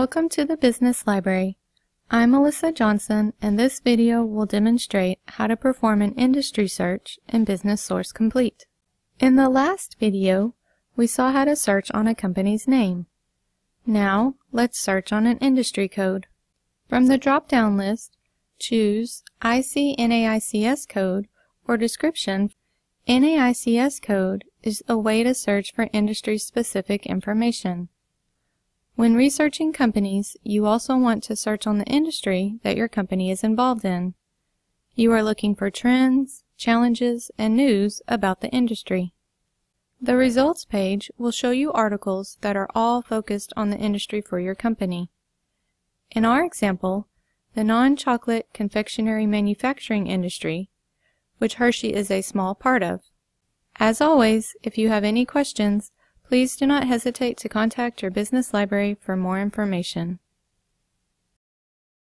Welcome to the Business Library. I'm Melissa Johnson and this video will demonstrate how to perform an industry search in Business Source Complete. In the last video, we saw how to search on a company's name. Now, let's search on an industry code. From the drop-down list, choose ICNAICS code or description. NAICS code is a way to search for industry-specific information. When researching companies, you also want to search on the industry that your company is involved in. You are looking for trends, challenges, and news about the industry. The results page will show you articles that are all focused on the industry for your company. In our example, the non-chocolate confectionery manufacturing industry, which Hershey is a small part of. As always, if you have any questions, Please do not hesitate to contact your business library for more information.